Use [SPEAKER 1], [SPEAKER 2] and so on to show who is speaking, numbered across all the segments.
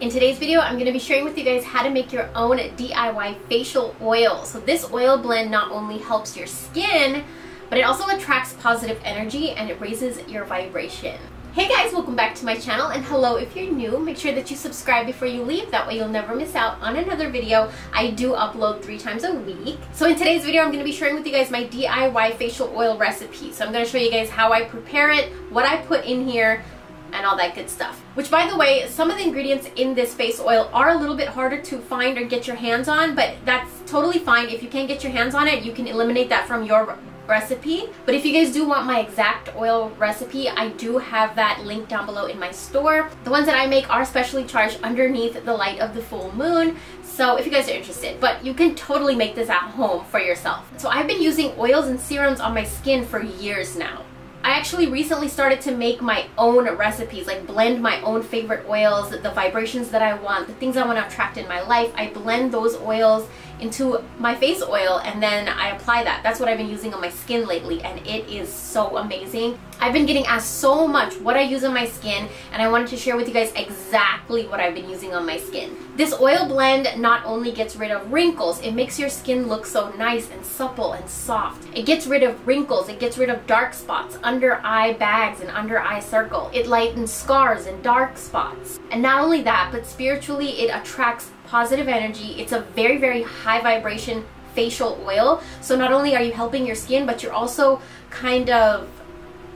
[SPEAKER 1] In today's video, I'm going to be sharing with you guys how to make your own DIY facial oil. So this oil blend not only helps your skin, but it also attracts positive energy and it raises your vibration. Hey guys, welcome back to my channel and hello if you're new, make sure that you subscribe before you leave, that way you'll never miss out on another video. I do upload three times a week. So in today's video, I'm going to be sharing with you guys my DIY facial oil recipe. So I'm going to show you guys how I prepare it, what I put in here, and all that good stuff. Which by the way, some of the ingredients in this face oil are a little bit harder to find or get your hands on, but that's totally fine. If you can't get your hands on it, you can eliminate that from your recipe. But if you guys do want my exact oil recipe, I do have that link down below in my store. The ones that I make are specially charged underneath the light of the full moon. So if you guys are interested, but you can totally make this at home for yourself. So I've been using oils and serums on my skin for years now. I actually recently started to make my own recipes, like blend my own favorite oils, the vibrations that I want, the things I want to attract in my life. I blend those oils into my face oil and then I apply that. That's what I've been using on my skin lately and it is so amazing. I've been getting asked so much what I use on my skin and I wanted to share with you guys exactly what I've been using on my skin. This oil blend not only gets rid of wrinkles, it makes your skin look so nice and supple and soft. It gets rid of wrinkles, it gets rid of dark spots, under eye bags and under eye circle. It lightens scars and dark spots. And not only that, but spiritually it attracts positive energy. It's a very, very high vibration facial oil. So not only are you helping your skin, but you're also kind of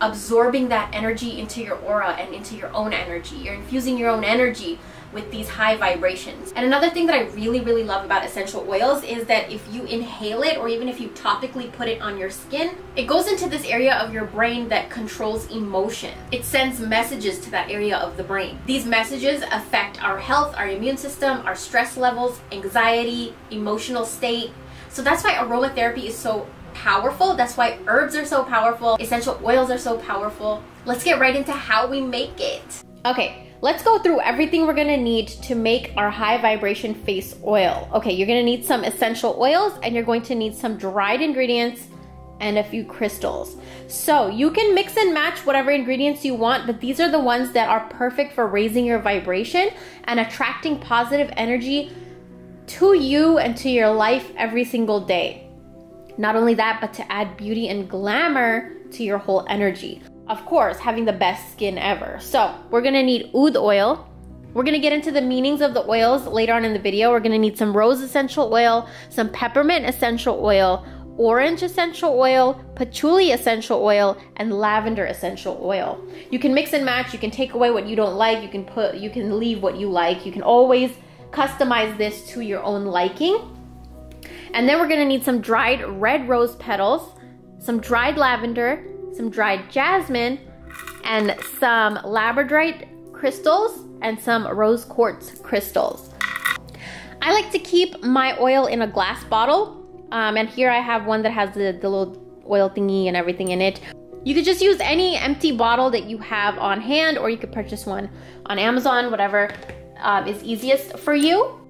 [SPEAKER 1] absorbing that energy into your aura and into your own energy. You're infusing your own energy with these high vibrations. And another thing that I really, really love about essential oils is that if you inhale it or even if you topically put it on your skin, it goes into this area of your brain that controls emotion. It sends messages to that area of the brain. These messages affect our health, our immune system, our stress levels, anxiety, emotional state. So that's why aromatherapy is so powerful. That's why herbs are so powerful. Essential oils are so powerful. Let's get right into how we make it. Okay, Let's go through everything we're gonna need to make our high vibration face oil. Okay, you're gonna need some essential oils and you're going to need some dried ingredients and a few crystals. So you can mix and match whatever ingredients you want, but these are the ones that are perfect for raising your vibration and attracting positive energy to you and to your life every single day. Not only that, but to add beauty and glamour to your whole energy of course, having the best skin ever. So we're gonna need oud oil. We're gonna get into the meanings of the oils later on in the video. We're gonna need some rose essential oil, some peppermint essential oil, orange essential oil, patchouli essential oil, and lavender essential oil. You can mix and match, you can take away what you don't like, you can put you can leave what you like. You can always customize this to your own liking. And then we're gonna need some dried red rose petals, some dried lavender, some dried jasmine, and some labradorite crystals and some rose quartz crystals. I like to keep my oil in a glass bottle. Um, and here I have one that has the, the little oil thingy and everything in it. You could just use any empty bottle that you have on hand or you could purchase one on Amazon, whatever um, is easiest for you.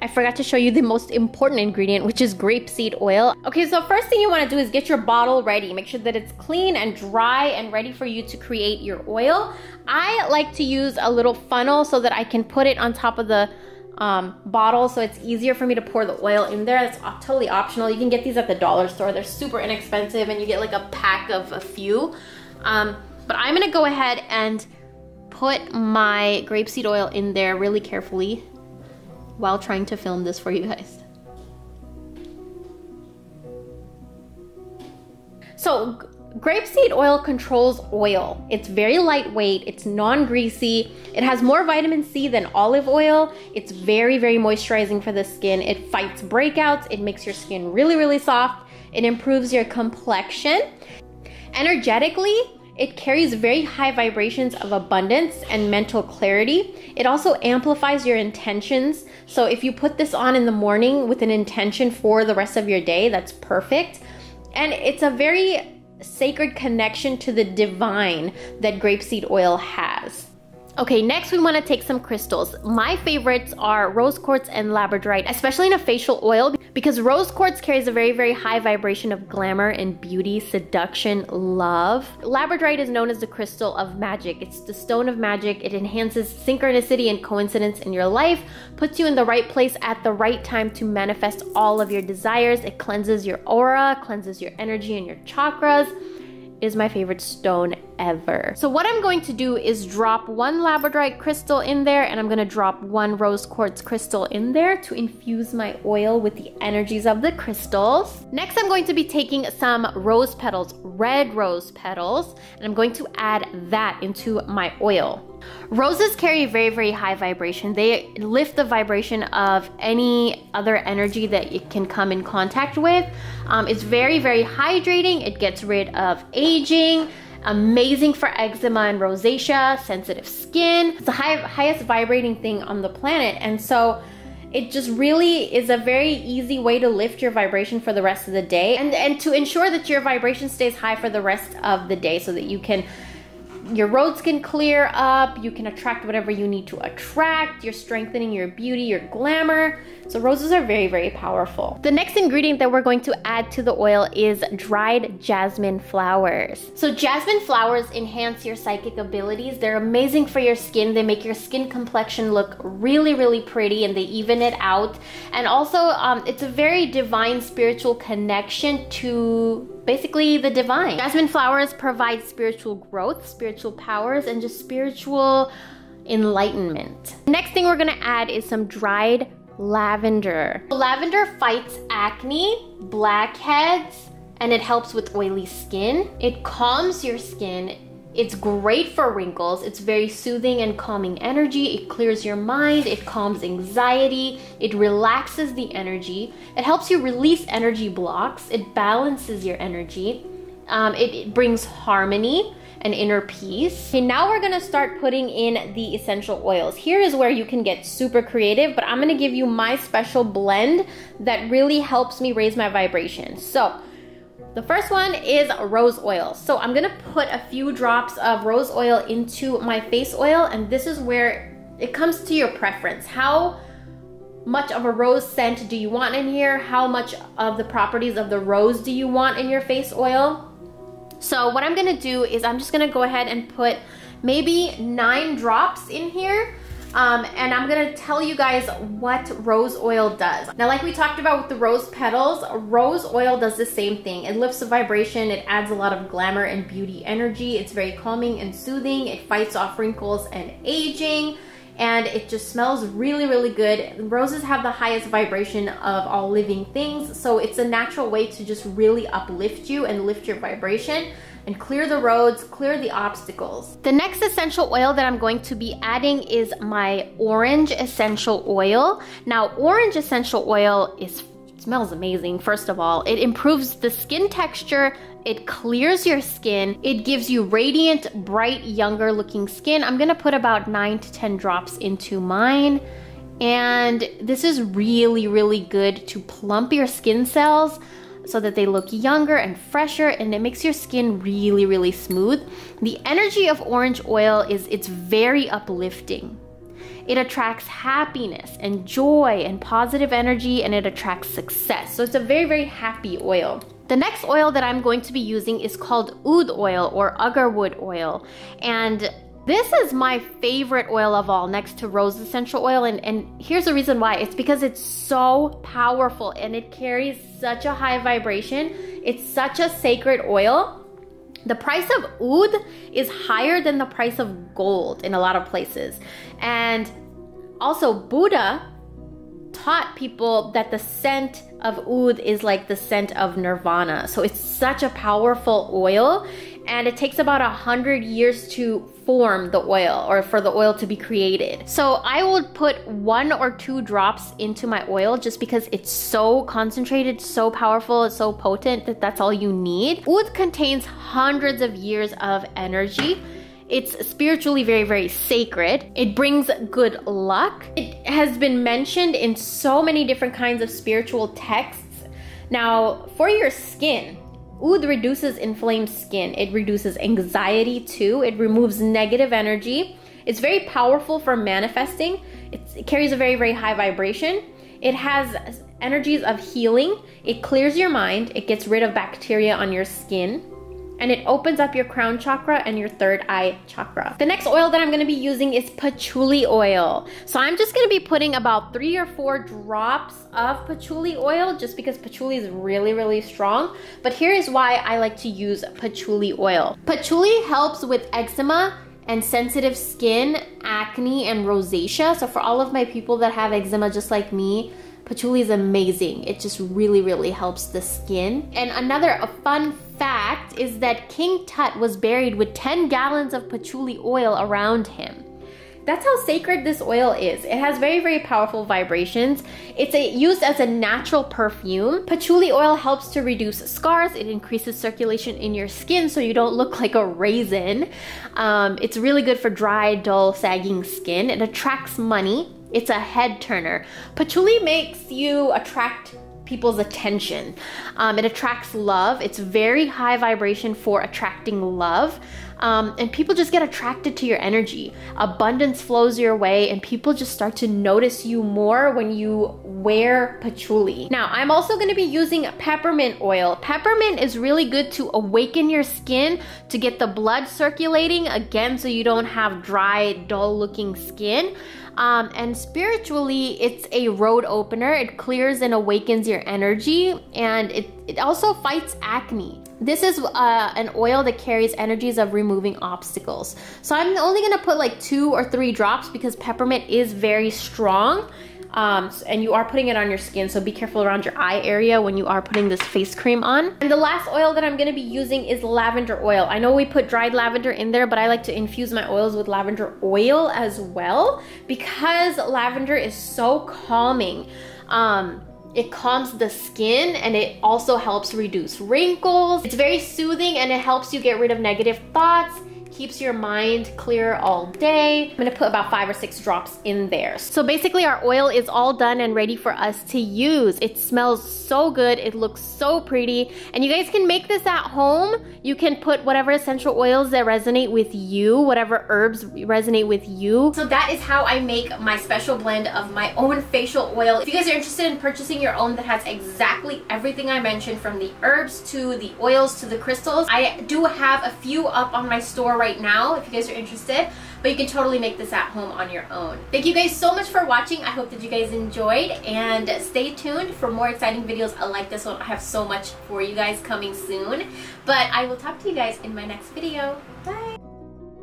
[SPEAKER 1] I forgot to show you the most important ingredient, which is grapeseed oil. Okay, so first thing you wanna do is get your bottle ready. Make sure that it's clean and dry and ready for you to create your oil. I like to use a little funnel so that I can put it on top of the um, bottle so it's easier for me to pour the oil in there. It's totally optional. You can get these at the dollar store. They're super inexpensive and you get like a pack of a few. Um, but I'm gonna go ahead and put my grapeseed oil in there really carefully while trying to film this for you guys. So grapeseed oil controls oil. It's very lightweight, it's non-greasy, it has more vitamin C than olive oil. It's very, very moisturizing for the skin. It fights breakouts, it makes your skin really, really soft. It improves your complexion. Energetically, it carries very high vibrations of abundance and mental clarity. It also amplifies your intentions. So if you put this on in the morning with an intention for the rest of your day, that's perfect. And it's a very sacred connection to the divine that grapeseed oil has. Okay, next we wanna take some crystals. My favorites are rose quartz and labradorite, especially in a facial oil because rose quartz carries a very, very high vibration of glamour and beauty, seduction, love. Labradorite is known as the crystal of magic. It's the stone of magic. It enhances synchronicity and coincidence in your life, puts you in the right place at the right time to manifest all of your desires. It cleanses your aura, cleanses your energy and your chakras is my favorite stone ever. So what I'm going to do is drop one labradorite crystal in there and I'm gonna drop one rose quartz crystal in there to infuse my oil with the energies of the crystals. Next, I'm going to be taking some rose petals, red rose petals, and I'm going to add that into my oil. Roses carry very, very high vibration. They lift the vibration of any other energy that it can come in contact with. Um, it's very, very hydrating. It gets rid of aging amazing for eczema and rosacea, sensitive skin. It's the high, highest vibrating thing on the planet. And so it just really is a very easy way to lift your vibration for the rest of the day and, and to ensure that your vibration stays high for the rest of the day so that you can your roads can clear up, you can attract whatever you need to attract, you're strengthening your beauty, your glamour. So roses are very, very powerful. The next ingredient that we're going to add to the oil is dried jasmine flowers. So jasmine flowers enhance your psychic abilities. They're amazing for your skin. They make your skin complexion look really, really pretty and they even it out. And also, um, it's a very divine spiritual connection to basically the divine. Jasmine flowers provide spiritual growth, spiritual powers, and just spiritual enlightenment. Next thing we're gonna add is some dried lavender. Lavender fights acne, blackheads, and it helps with oily skin. It calms your skin it's great for wrinkles. It's very soothing and calming energy. It clears your mind. It calms anxiety. It relaxes the energy. It helps you release energy blocks. It balances your energy. Um, it, it brings harmony and inner peace. Okay, now we're gonna start putting in the essential oils. Here is where you can get super creative, but I'm gonna give you my special blend that really helps me raise my vibration. So the first one is rose oil. So I'm gonna put a few drops of rose oil into my face oil and this is where it comes to your preference. How much of a rose scent do you want in here? How much of the properties of the rose do you want in your face oil? So what I'm gonna do is I'm just gonna go ahead and put maybe nine drops in here um, and I'm gonna tell you guys what rose oil does. Now, like we talked about with the rose petals, rose oil does the same thing. It lifts the vibration, it adds a lot of glamour and beauty energy. It's very calming and soothing. It fights off wrinkles and aging and it just smells really, really good. Roses have the highest vibration of all living things, so it's a natural way to just really uplift you and lift your vibration and clear the roads, clear the obstacles. The next essential oil that I'm going to be adding is my orange essential oil. Now, orange essential oil is smells amazing, first of all. It improves the skin texture, it clears your skin, it gives you radiant, bright, younger looking skin. I'm gonna put about nine to 10 drops into mine. And this is really, really good to plump your skin cells so that they look younger and fresher and it makes your skin really, really smooth. The energy of orange oil is it's very uplifting. It attracts happiness and joy and positive energy and it attracts success. So it's a very, very happy oil. The next oil that I'm going to be using is called oud oil or agarwood oil. And this is my favorite oil of all next to rose essential oil and, and here's the reason why. It's because it's so powerful and it carries such a high vibration. It's such a sacred oil. The price of oud is higher than the price of gold in a lot of places. And also Buddha taught people that the scent of oud is like the scent of nirvana. So it's such a powerful oil and it takes about a hundred years to form the oil or for the oil to be created. So I would put one or two drops into my oil just because it's so concentrated, so powerful, it's so potent that that's all you need. Oud contains hundreds of years of energy. It's spiritually very, very sacred. It brings good luck. It has been mentioned in so many different kinds of spiritual texts. Now, for your skin, Oud reduces inflamed skin. It reduces anxiety too. It removes negative energy. It's very powerful for manifesting. It's, it carries a very, very high vibration. It has energies of healing. It clears your mind, it gets rid of bacteria on your skin, and it opens up your crown chakra and your third eye chakra. The next oil that I'm gonna be using is patchouli oil. So I'm just gonna be putting about three or four drops of patchouli oil just because patchouli is really, really strong. But here is why I like to use patchouli oil. Patchouli helps with eczema and sensitive skin, acne, and rosacea. So for all of my people that have eczema just like me, Patchouli is amazing. It just really, really helps the skin. And another fun fact is that King Tut was buried with 10 gallons of patchouli oil around him. That's how sacred this oil is. It has very, very powerful vibrations. It's a, used as a natural perfume. Patchouli oil helps to reduce scars. It increases circulation in your skin so you don't look like a raisin. Um, it's really good for dry, dull, sagging skin. It attracts money. It's a head turner. Patchouli makes you attract people's attention. Um, it attracts love. It's very high vibration for attracting love. Um, and people just get attracted to your energy. Abundance flows your way, and people just start to notice you more when you wear patchouli. Now, I'm also gonna be using peppermint oil. Peppermint is really good to awaken your skin, to get the blood circulating again so you don't have dry, dull looking skin. Um, and spiritually, it's a road opener. It clears and awakens your energy, and it, it also fights acne. This is uh, an oil that carries energies of removing obstacles. So I'm only gonna put like two or three drops because peppermint is very strong. Um, and you are putting it on your skin, so be careful around your eye area when you are putting this face cream on. And the last oil that I'm gonna be using is lavender oil. I know we put dried lavender in there, but I like to infuse my oils with lavender oil as well because lavender is so calming. Um, it calms the skin and it also helps reduce wrinkles. It's very soothing and it helps you get rid of negative thoughts keeps your mind clear all day. I'm gonna put about five or six drops in there. So basically our oil is all done and ready for us to use. It smells so good, it looks so pretty, and you guys can make this at home. You can put whatever essential oils that resonate with you, whatever herbs resonate with you. So that is how I make my special blend of my own facial oil. If you guys are interested in purchasing your own that has exactly everything I mentioned from the herbs to the oils to the crystals, I do have a few up on my store right right now if you guys are interested but you can totally make this at home on your own. Thank you guys so much for watching. I hope that you guys enjoyed and stay tuned for more exciting videos like this one. I have so much for you guys coming soon but I will talk to you guys in my next video. Bye!